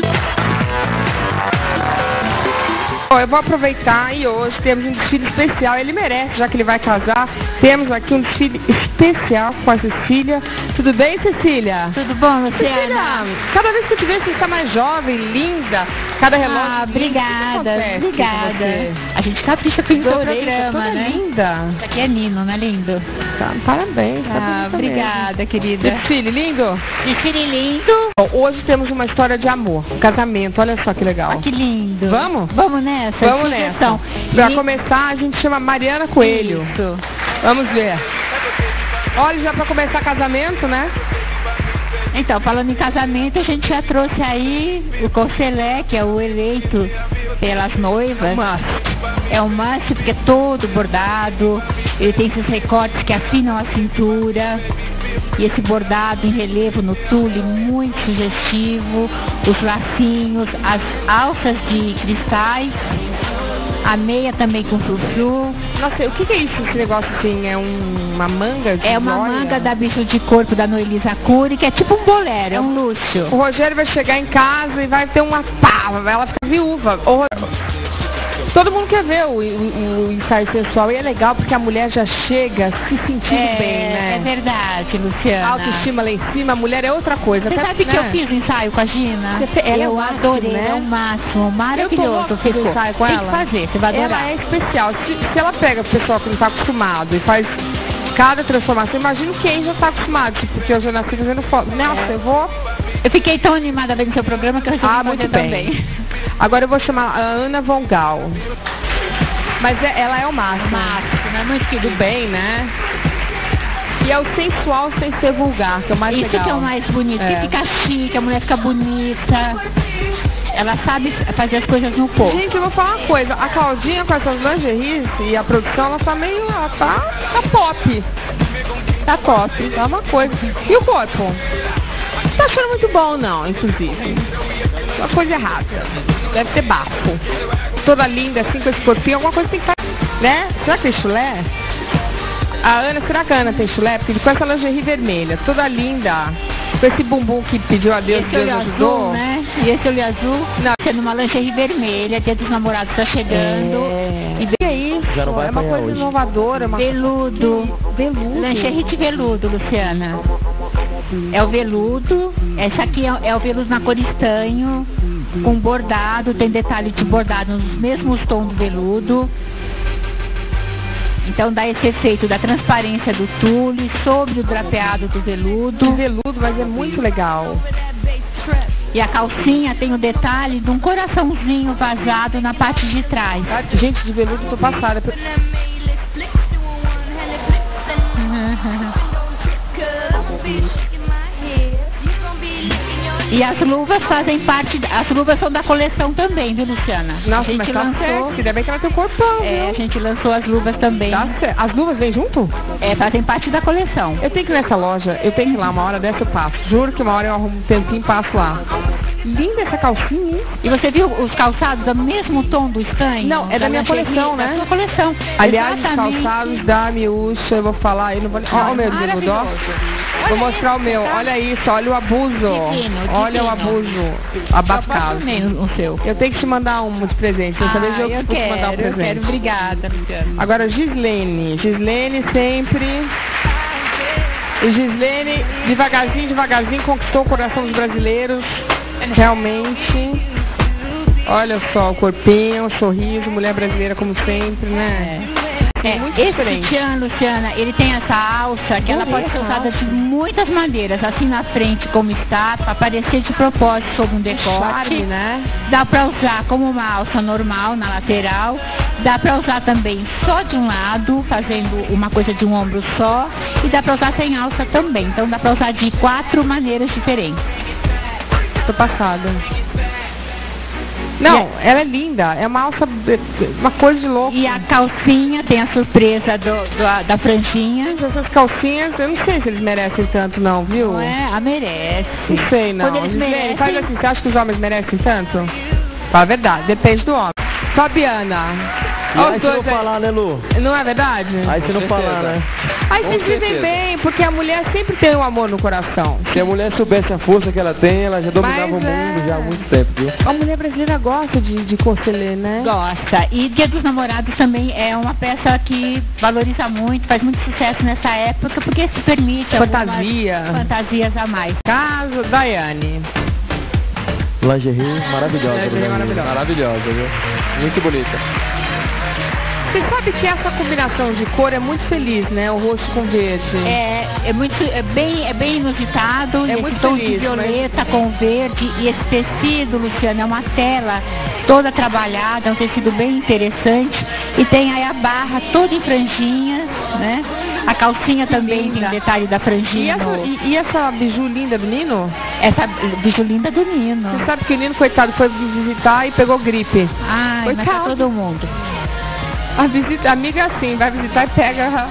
Thank you. Bom, eu vou aproveitar e hoje temos um desfile especial, ele merece, já que ele vai casar. Temos aqui um desfile especial com a Cecília. Tudo bem, Cecília? Tudo bom, Cecília, Luciana? cada vez que eu te vejo, você está mais jovem, linda, cada relógio. Ah, lindo. obrigada, O que acontece com obrigada. você? A gente capricha com o tá programa, toda né? linda. Isso aqui é Nino, não é lindo? Tá, parabéns. tá Ah, bonita obrigada, mesmo. querida. Desfile lindo? Desfile lindo. Bom, hoje temos uma história de amor, um casamento, olha só que legal. Ah, que lindo. Vamos? Vamos nessa? Vamos nessa. Sugestão. Pra E- começar, a gente chama Mariana Coelho. Isso. Vamos ver. Olha, já pra começar casamento, né? Então, falando em casamento, a gente já trouxe aí o Conselé, que é o eleito pelas noivas. Must. É um must porque é todo bordado, ele tem esses recortes que afinam a cintura. E esse bordado em relevo no tule muito sugestivo, os lacinhos, as alças de cristais, a meia também com frufru. Nossa, o que, que é isso, esse negócio assim? É um- uma manga de É uma joia? manga da bicho de corpo da Noelisa Cury, que é tipo um bolero, é um luxo. O Rogério vai chegar em casa e vai ter uma pava, ela fica viúva. O Ro- Todo mundo quer ver o, o- o ensaio sensual e é legal porque a mulher já chega se sentindo É, bem, né? é verdade, Luciana. Autoestima lá em cima, a mulher é outra coisa. Você Até, sabe que né? eu fiz o ensaio com a Gina? Você ela é eu o máximo, adorei, né? é o máximo, Eu tô maravilhoso. fazer ficou. ensaio com Tem ela. que fazer, você vai adorar. Ela é especial. Se, se ela pega o pessoal que não está acostumado e faz cada transformação, imagina quem já está acostumado. Tipo, porque eu já nasci fazendo foto. Nossa, É. eu vou. Eu fiquei tão animada vendo seu programa que eu resolvi Ah, muito bem. também. Agora eu vou chamar a Ana Vongal. Mas é- ela é o máximo. Máximo, né? Muito querido. bem, né? E é o sensual sem ser vulgar, que é o mais Isso legal. que é o mais bonito, É. que fica chique, a mulher fica bonita. Ela sabe fazer as coisas no corpo. Gente, eu vou falar uma coisa. A Claudinha com essas lingeries e a produção, ela tá meio. Ela tá, tá pop. Tá pop. Tá uma coisa. E o corpo? Não tá achando muito bom, não, inclusive. Uma coisa errada. Deve ter bafo. Toda linda, assim, com esse corpinho. Alguma coisa tem que estar. Né? Será que tem chulé? A Ana, será que a Ana tem chulé? Porque com essa lingerie vermelha, toda linda. Com esse bumbum que pediu a Deus, esse Deus olho ajudou. azul, né? E esse olho azul, Não. sendo uma lingerie vermelha, dia dos namorados tá chegando. É. E E é isso, é uma coisa hoje. inovadora, uma veludo. veludo. Lingerie de veludo, Luciana. É o veludo. Essa aqui é, é o veludo na cor estanho, com bordado, tem detalhe de bordado nos mesmos tons do veludo. Então dá esse efeito da transparência do tule sobre o drapeado do veludo. veludo, mas é muito legal. E a calcinha tem o detalhe de um coraçãozinho vazado na parte de trás. Tá? Gente, de veludo tô passada. E as luvas fazem parte, as luvas são da coleção também, viu Luciana? Nossa, a mas gente tá lançou, certo. Ainda bem que ela tem o corpão, é, a viu? gente lançou as luvas também. Tá certo. As luvas vêm junto? É, fazem parte da coleção. Eu tenho que ir nessa loja, eu tenho que ir lá, uma hora dessa eu passo. Juro que uma hora eu arrumo um tempinho e passo lá. Linda essa calcinha, hein? E você viu os calçados do mesmo tom do estanho? Não, é da minha lingerie? coleção, Da né? sua coleção. Aliás, os Exatamente. calçados da Miúcha, eu vou falar, eu não vou... Ó, o meu ó. Vou mostrar o meu. Olha isso, olha o abuso. Divino, Olha o abuso. Eu Abafado. no seu. Eu tenho que te mandar um de presente. Vez Ah, eu, eu vou te quero, mandar um eu presente. quero. Obrigada. Agora, Gislene. Gislene sempre. E Gislene, devagarzinho, devagarzinho, conquistou o coração dos brasileiros. Realmente. Olha só o corpinho, o sorriso, mulher brasileira como sempre, né? É, muito esse diferente. sutiã, Luciana, ele tem essa alça que ela pode ser usada alça. de muitas maneiras, assim na frente como está, para aparecer de propósito sobre um decote. Né? Dá para usar como uma alça normal na lateral. Dá para usar também só de um lado, fazendo uma coisa de um ombro só. E dá para usar sem alça também. Então dá para usar de quatro maneiras diferentes. Tô passada. Não, ela é linda. É uma alça, uma coisa de louco. E a calcinha tem a surpresa do, do- da franjinha. Essas calcinhas, eu não sei se eles merecem tanto não, viu? Não é? A merece. Não sei não. Quando eles merecem- Faz assim, você acha que os homens merecem tanto? Fala a verdade, depende do homem. Fabiana, E aí você não falar, né, Lu? Não é verdade? Aí você não falar, né? Aí vocês vivem bem, porque a mulher sempre tem um amor no coração. Se a mulher soubesse a força que ela tem, ela já dominava Mas o mundo é. já há muito tempo, viu? A mulher brasileira gosta de, de conselheiro, né? Gosta. E Dia dos Namorados também é uma peça que valoriza muito, faz muito sucesso nessa época, porque se permite Fantasia. fantasias a mais. Caso Daiane. Lingerie maravilhosa. Lingerie maravilhosa. Maravilhosa, viu? Muito bonita. Você sabe que essa combinação de cor é muito feliz, né? O roxo com verde. É, é muito, é bem, é bem inusitado. É e muito tom feliz, de violeta com verde e esse tecido, Luciana, é uma tela toda trabalhada, é um tecido bem interessante. E tem aí a barra toda em franjinhas, né? A calcinha também linda. tem detalhe da E franjinha. essa, no- e, e essa biju linda do Nino? Essa biju linda do Nino. Você sabe que o Nino, coitado, foi visitar e pegou gripe. Ai, mas tá Coitado. todo mundo. A, visita, a amiga é assim, vai visitar e pega.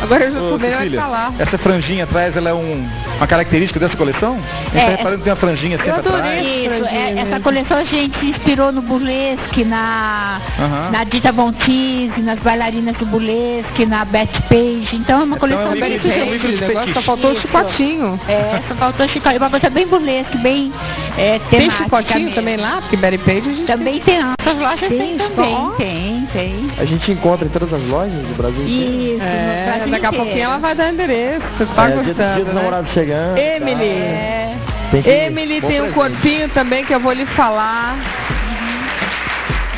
Agora eu já Ô, tô melhor de Cecília, falar. essa franjinha atrás, ela é um, uma característica dessa coleção? A gente É, tá reparando que tem uma franjinha assim atrás. Isso, franjinha é- essa mesmo. coleção a gente se inspirou no burlesque, na, Aham. na Dita Von Teese, nas bailarinas do burlesque, na Beth Page. Então é uma Então é coleção um bem livro de- é um diferente. livro de Agora só faltou o chicotinho. É, só faltou chicote. Uma coisa bem burlesque, bem é, Tem chicotinho também lá? Porque Betty Page a gente Também tem, nossas lojas tem, Tem, também. ó. Tem, tem. A gente encontra em todas as lojas do Brasil inteiro. Isso, É, Brasil daqui a pouquinho ela vai dar endereço. Você tá É, dia, dia gostando, dos né? namorados chegando. Emily. É, Tem que- Emily tem um presente. corpinho também que eu vou lhe falar.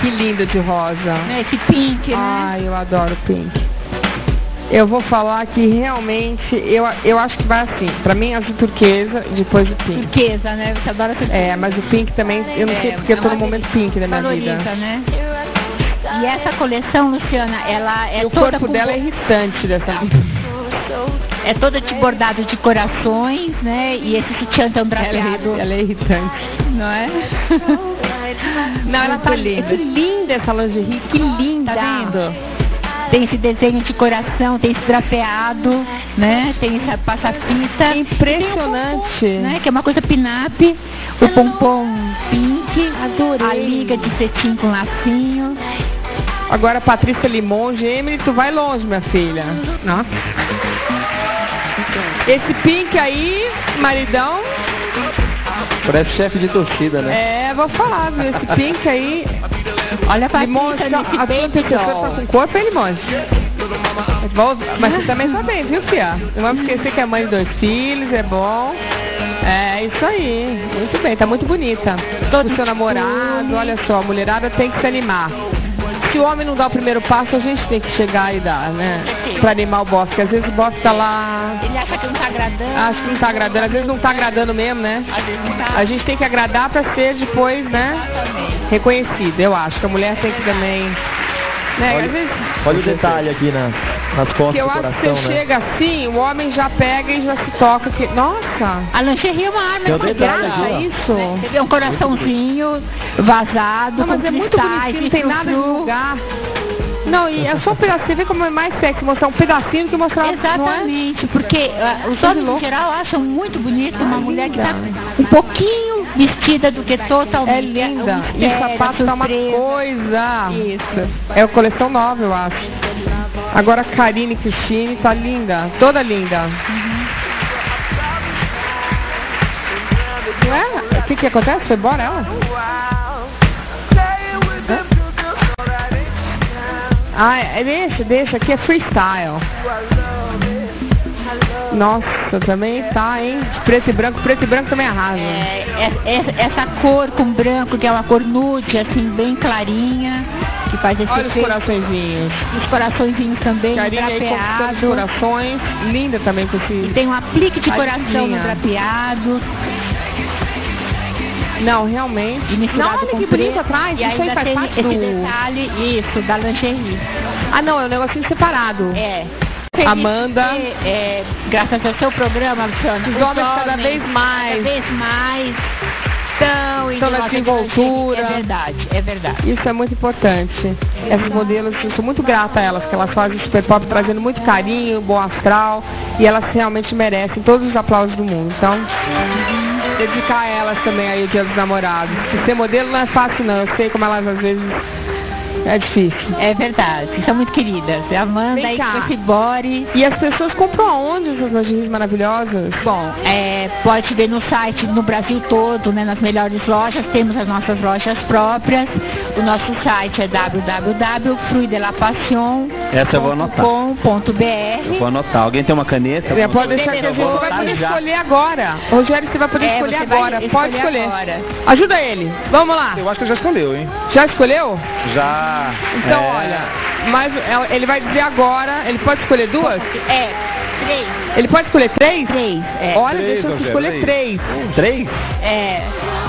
Que lindo de rosa. né, esse pink, né? Ai, eu adoro pink. Eu vou falar que realmente, eu, eu acho que vai assim. Pra mim, azul turquesa, depois o pink. Turquesa, né? Você adora turquesa. É, mas o pink também, eu não sei É, porque eu tô é no momento pink da minha vida. né? E essa coleção, Luciana, ela é E o toda corpo com dela é irritante dessa. é toda de bordado de corações, né? E esse sutiã tão Ela é, ela é irritante. não é? Não, ela tá linda. Que linda essa lingerie, que linda. Tá vendo? Tem esse desenho de coração, tem esse drapeado, né? Tem essa passa-fita. É impressionante. né? Que é uma coisa pin-up, o pompom pink, Adorei. a liga de cetim com lacinho. Agora, Patrícia Limonge, Emily, tu vai longe, minha filha. Nossa. Esse pink aí, maridão, Parece chefe de torcida, né? é, vou falar, viu? Esse pink aí, Olha a Limonge, Patrícia a baby professora tá com corpo, Limonge? Vou- Mas você também tá bem, viu, Fia? Não vamos esquecer que é mãe de dois filhos, é bom. É isso aí, muito bem, tá muito bonita. Todo seu namorado, olha só, a mulherada tem que se animar. Se o homem não dá o primeiro passo, a gente tem que chegar e dar, né? Pra animar o boss, porque às vezes o boss tá lá, Ele acha que não tá agradando, acho que não tá agradando, às vezes não tá agradando mesmo, né? às vezes não tá. A gente tem que agradar pra ser depois, né? Reconhecida, eu acho que a mulher tem que também. Né? Olha- Às vezes Olha o detalhe aqui na, nas costas que eu do acho que coração, você né? chega assim, o homem já pega e já se toca. Que... Nossa! A lingerie é uma arma, é uma graça. isso? Você vê um coraçãozinho vazado, Não, mas com é muito bonitinho, não tem nada de frufru. lugar. Não, e é só um pedacinho, você vê como é mais sexy mostrar um pedacinho do que mostrar não é? Exatamente, porque ah, os homens em geral acham muito bonito uma Ah, mulher que linda. tá um pouquinho vestida do que totalmente. É linda. um E o mistério, sapato tá uma coisa. Isso. É a coleção nova, eu acho. Agora Karine Cristine tá linda, toda linda. Ué, o que que acontece? Foi embora ela? Ah, é, deixa, deixa, aqui é freestyle. Nossa, também tá, hein? Preto e branco, preto e branco também arrasa. É, é- é- essa cor com branco, que é uma cor nude, assim, bem clarinha, faz esse Olha os efeito. coraçõezinhos. Os coraçõezinhos também, conquistando os corações. Linda também com E esse... tem um aplique de coração no Tadinha. drapeado. Não, realmente. E misturado não, olha com que bonito preto, atrás. E Isso aí faz tem parte esse do... detalhe, isso, da lingerie. Ah, não, é um negocinho separado. É. Amanda. Porque, é, graças ao seu programa, Luciano, Os homens cada vez mais. Cada vez mais estão Estão nessa envoltura. É verdade, é verdade. Isso é muito importante. Essas modelos, eu sou muito grata a elas, que elas fazem o super pop trazendo muito carinho, bom astral, e elas realmente merecem todos os aplausos do mundo. Então, dedicar a elas também aí o Dia dos Namorados. E ser modelo não é fácil não, eu sei como elas às vezes É difícil. É verdade, são muito queridas. Amanda Vem e cá. E as pessoas compram aonde essas lingeries maravilhosas? Bom, é, pode ver no site no Brasil todo, né, nas melhores lojas, temos as nossas lojas próprias. O nosso site é Essa eu vou anotar. www.fruidelapaixão.com.br Vou anotar. Alguém tem uma caneta? É, pode deixar que a gente vai poder já. escolher agora. Rogério, você vai poder É, escolher você agora. Pode escolher escolher. agora. Ajuda ele. Vamos lá. Eu acho que já escolheu, hein? Já escolheu? Já. Então, É. olha. Mas ela- ele vai dizer agora. Ele pode escolher duas? É, três. Ele pode escolher três? Três, é. Olha, Três, deixa eu escolher aí. três. Três? É.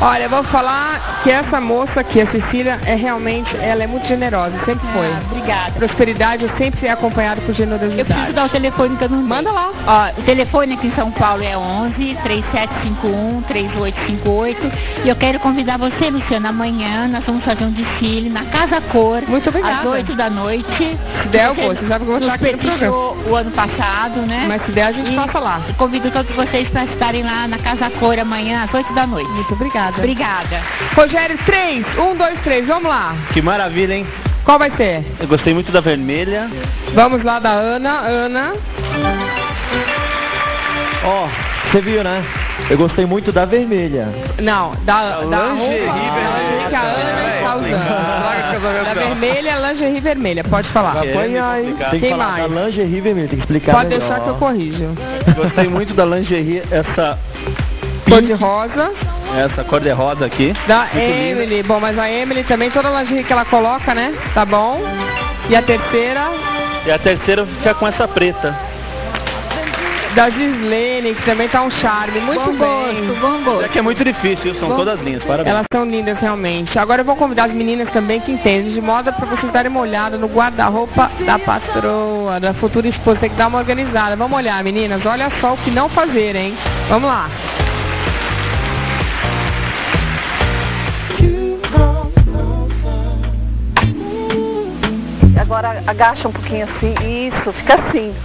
Olha, eu vou falar que essa moça aqui, a Cecília, é realmente, ela é muito generosa, sempre foi. Ah, obrigada. Prosperidade sempre é acompanhada por Eu preciso generosidade. dar o telefone que eu não. Manda lá. Ó, o telefone aqui em São Paulo é 11 3751 3858 e eu quero convidar você, Luciana, amanhã nós vamos fazer um desfile na Casa Cor. Muito obrigada. Às 8 da noite. Se der, eu vou. Você sabe que eu vou estar aqui no programa. o ano passado, né? Mas se der, a gente E passa lá. Convido todos vocês para estarem lá na Casa Cor amanhã às 8 da noite. Muito obrigada. Obrigada. Rogério, três. Um, dois, três. Vamos lá. Que maravilha, hein? Qual vai ser? Eu gostei muito da vermelha. Vamos lá da Ana. Ana. Ó, você viu, né? Eu gostei muito da vermelha. Não, da, da, lingerie roupa vermelha. que a Ana está usando. Da vermelha, lingerie vermelha. Pode falar. Explicar? Tem que Quem falar mais? da lingerie vermelha, tem que explicar Pode melhor. deixar que eu corrijo. Gostei muito da lingerie, essa, Cor de rosa. Essa cor de rosa aqui. Da. Emily. Bom, mas a Emily também, toda a lingerie que ela coloca, né? Tá bom. E a terceira, E a terceira fica com essa preta. da Gislene, que também tá um charme. Muito bom bem. gosto, bom gosto. É que é muito difícil, são Bom. todas lindas, parabéns. Elas são lindas realmente. Agora eu vou convidar as meninas também que entendem de moda para vocês darem uma olhada no guarda-roupa da patroa, da futura esposa. Tem que dar uma organizada. Vamos olhar, meninas. Olha só o que não fazer, hein? Vamos lá. Agora agacha um pouquinho assim. Isso, fica assim.